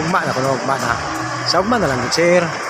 ugma na kuno ugma na sa ugma na lang chair